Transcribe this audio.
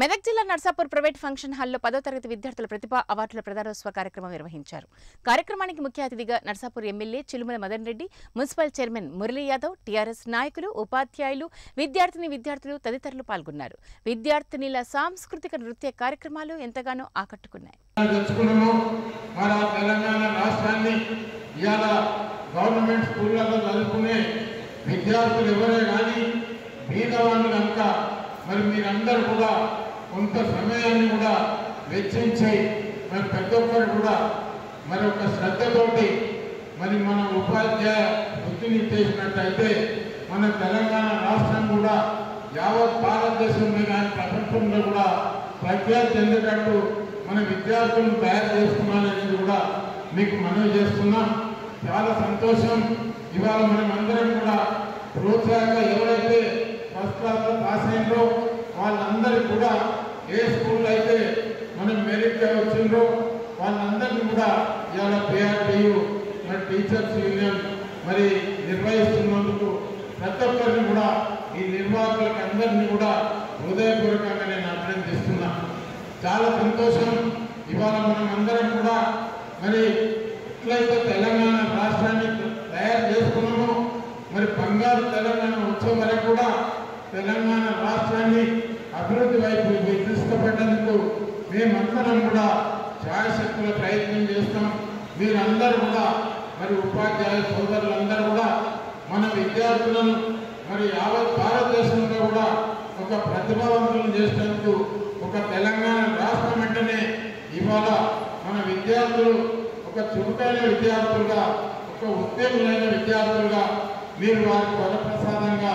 మెదక్ జిల్లా Narsapur private function హాల్లో పదో తరగతి విద్యార్థుల ప్రతిభా అవార్డుల ప్రదారోత్సవ కార్యక్రమం నిర్వహించారు. కార్యక్రమానికి ముఖ్య అతిథిగా Narsapur MLA Chilumala Madan Reddy municipal chairman Murali Yadav TRS నాయకులు ఉపాధ్యాయులు విద్యార్థిని విద్యార్థులు తదితరులు పాల్గొన్నారు. విద్యార్థినిల సాంస్కృతిక నృత్య కార్యక్రమాలు ఎంతగానో ఆకట్టుకున్నాయి. గవర్నమెంట్ స్కూళ్ళలో చదువుకునే విద్యార్థులు ఎవరే కానీ పేదవాళ్ళు కనుక మరి మీరందరూ కూడా కొంత సమయాన్ని కూడా వెచ్చించి మరి ప్రతి ఒక్కరు కూడా మరి ఒక శ్రద్ధతోటి మరి మన ఉపాధ్యాయ వృత్తిని చేసినట్టయితే మన తెలంగాణ రాష్ట్రం కూడా యావత్ భారతదేశంలో కానీ ప్రపంచంలో కూడా ప్రఖ్యాతి చెందేటట్టు మన విద్యార్థులను తయారు చేస్తున్నారనేది కూడా మీకు మనవి చేస్తున్నాం. చాలా సంతోషం. ఇవాళ మనం అందరం కూడా ప్రోత్సాహంగా ఎవరైతే ఫస్ట్ క్లాస్లో పాస్ అయినరో వాళ్ళందరికీ కూడా ఏ స్కూల్లో అయితే మనం మెరిట్గా వచ్చిండ్రో వాళ్ళందరినీ కూడా ఇవాళ పిఆర్టీయు మరి టీచర్స్ యూనియన్ మరి నిర్వహిస్తున్నందుకు ప్రతి ఒక్కరిని కూడా ఈ నిర్వాహకులకి అందరినీ కూడా హృదయపూర్వకంగా నేను అభినందిస్తున్నా చాలా సంతోషం. ఇవాళ మనం అందరం కూడా మరి ఎట్లయితే తెలంగాణ రాష్ట్రాన్ని తయారు చేసుకున్నామో మరి బంగారు తెలంగాణ వచ్చే వరకు కూడా తెలంగాణ రాష్ట్రాన్ని అభివృద్ధి వైపు తీసుకుపెట్టేందుకు మేమందరం కూడా ఛాయశక్తుల ప్రయత్నం చేస్తాం. మీరందరూ కూడా మరి ఉపాధ్యాయ సోదరులందరూ కూడా మన విద్యార్థులను మరి యావత్ భారతదేశంలో కూడా ఒక ప్రతిభావంతులను చేసేందుకు ఒక తెలంగాణ రాష్ట్రం వెంటనే ఇవాళ మన విద్యార్థులు ఒక చురుకైన విద్యార్థులుగా ఒక ఉద్యోగులైన విద్యార్థులుగా మీరు వారికి వరప్రసాదంగా